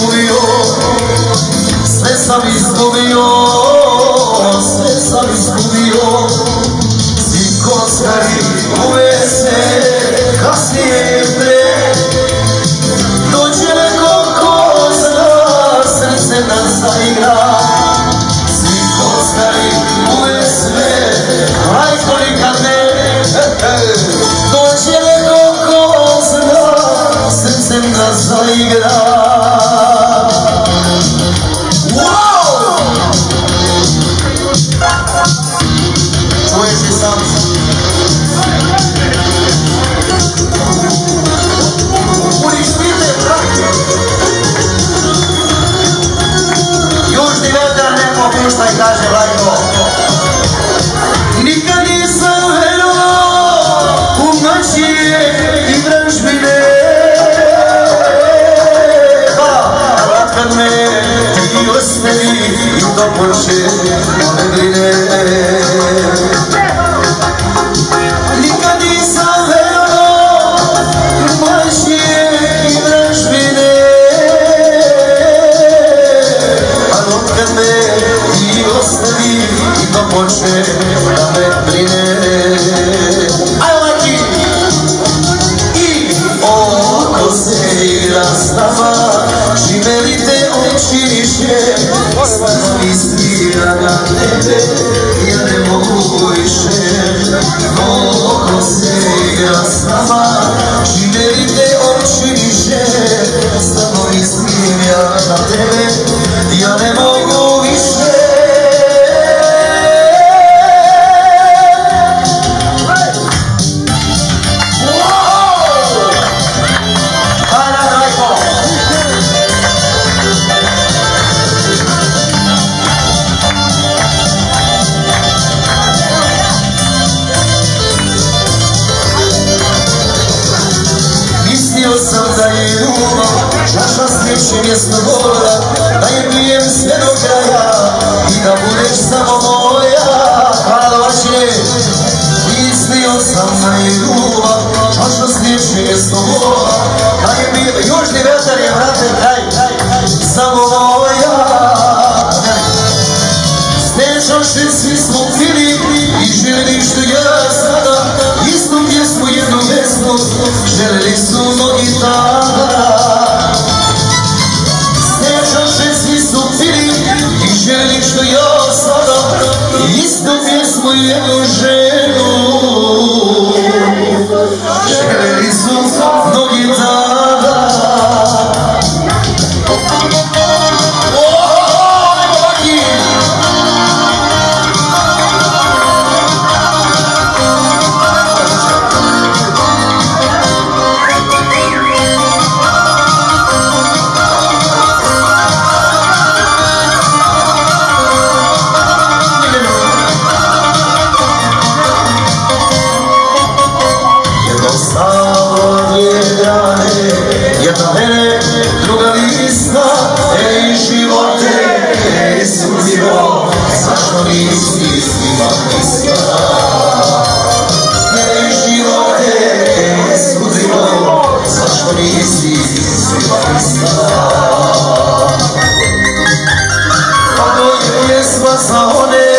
murió, se ha visto da je ljubav Naša sreće mjesto vola Da je pijem sve do kraja. I da budeš samo moja Hvala vaše. Mislio sam da je ljubav Naša sreće mjesto vola Da je pijem Južni vetar je vraten kraj Samo moja. Stečoše svi smo pili I želiš da je Želeli su mnogi da Christmas on it.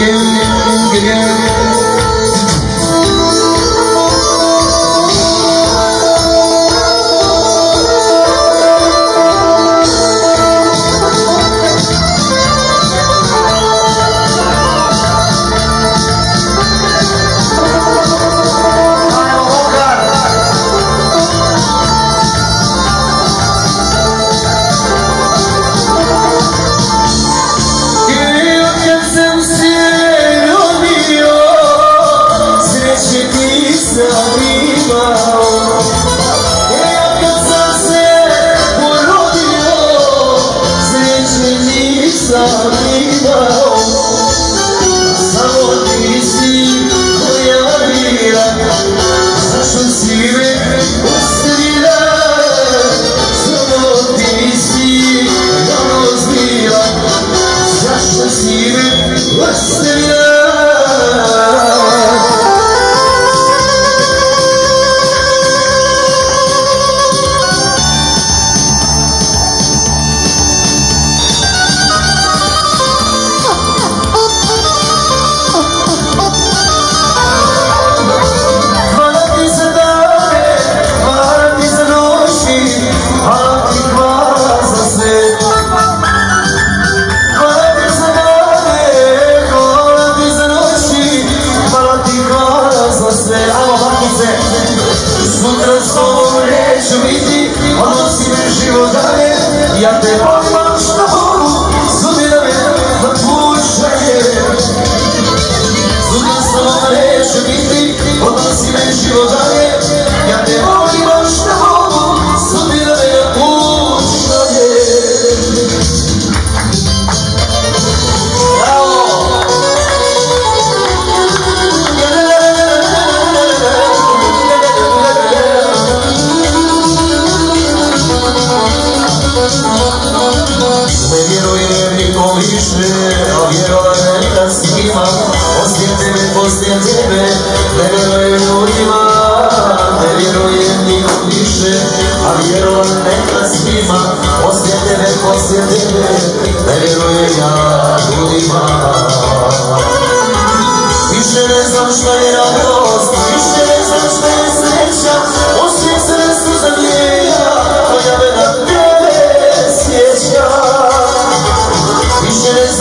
again and again. Yeah. Neko mi više, a vjerova želja s njima Poslije tebe, poslije tebe, ne verujem ljudima Ne vjerujem nikom više, a vjerova neka s njima Poslije tebe, poslije tebe, ne vjerujem ja ljudima.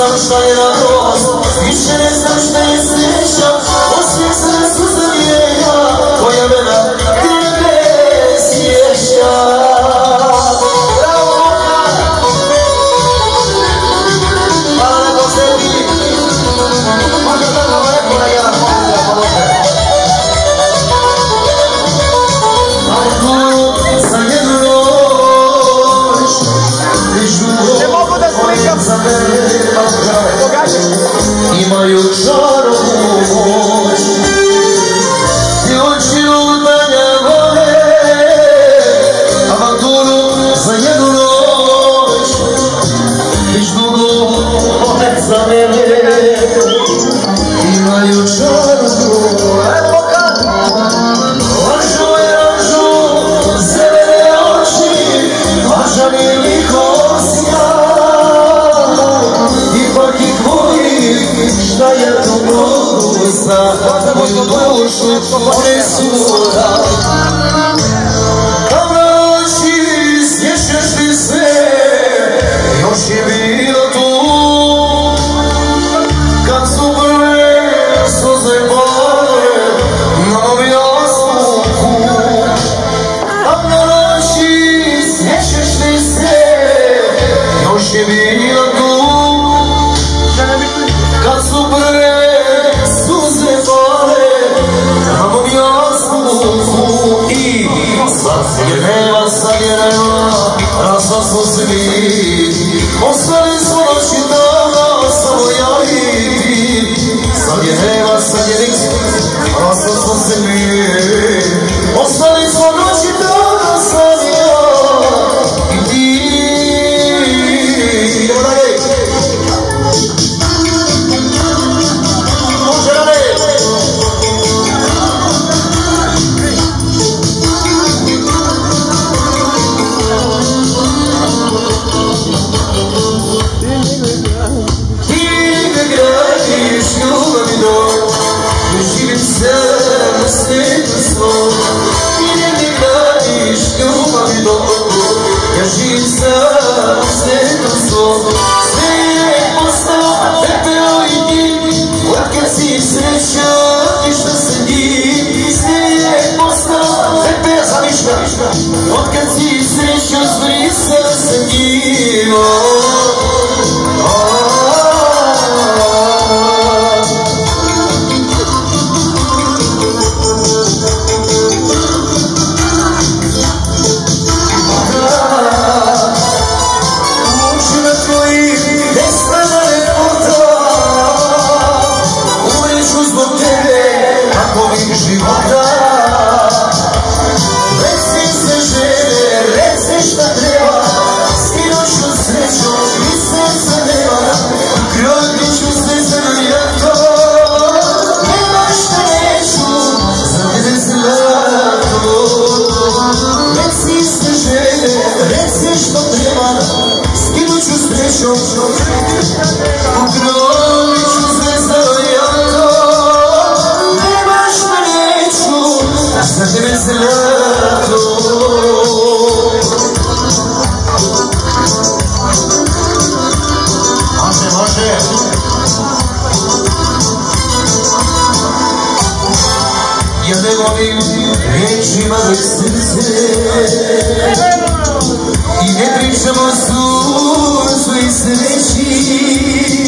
Saçlarına dost Hiç de saçta esnişe so mãos, por esse. Gdje nema sanjereno, razlasno se vidi, ostali Oh ovim rečima bez srce. I ne pričamo suzu i sreći.